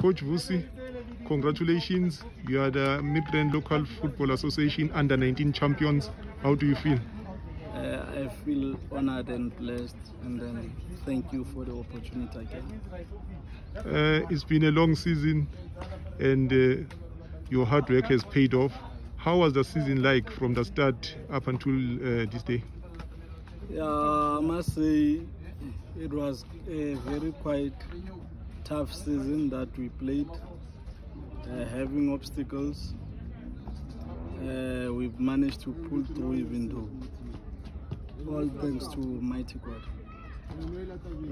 Coach Vusi, congratulations. You are the Midrand Local Football Association under 19 champions. How do you feel? Uh, I feel honored and blessed, and then thank you for the opportunity again. Uh, it's been a long season, and uh, your hard work has paid off. How was the season like from the start up until uh, this day? Yeah, I must say it was a very quite tough season that we played, uh, having obstacles. Uh, we've managed to pull through even though. All thanks to mighty God.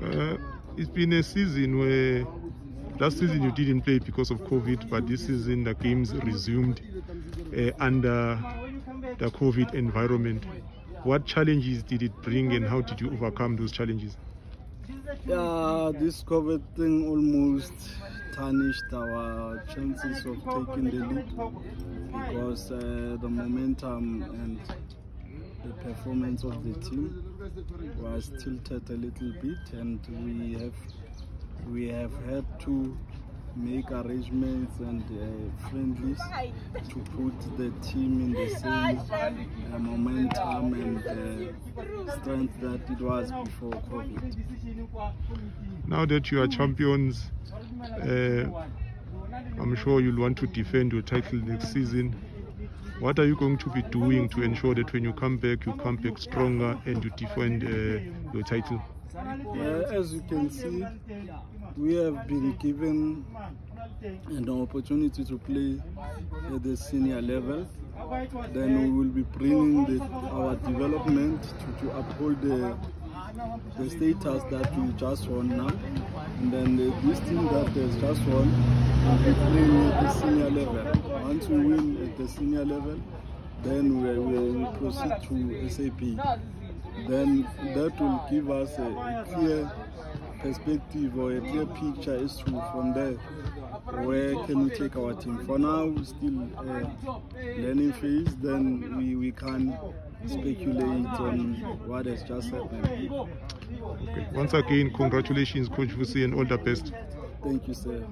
Uh, it's been a season where last season you didn't play because of COVID, but this season the games resumed uh, under the COVID environment. What challenges did it bring and how did you overcome those challenges? Yeah, this COVID thing almost tarnished our chances of taking the lead because uh, the momentum and the performance of the team was tilted a little bit and we have we have had to make arrangements and uh, friendlies to put the team in the same uh, momentum and uh, strength that it was before COVID. Now that you are champions, uh, I'm sure you'll want to defend your title next season. What are you going to be doing to ensure that when you come back, you come back stronger and you defend uh, your title? Uh, as you can see, we have been given an opportunity to play at the senior level. Then we will be bringing the, our development to, to uphold the, the status that we just won now. And then the, this team that has just won will be playing at the senior level. Once we win at the senior level, then we, we proceed to SAB then that will give us a, clear perspective or a clear picture as to from there where can we take our team. For now, we're still uh, learning phase, then we, we can speculate on what has just happened. Okay. Once again, congratulations, Coach Vusi, and all the best. Thank you, sir.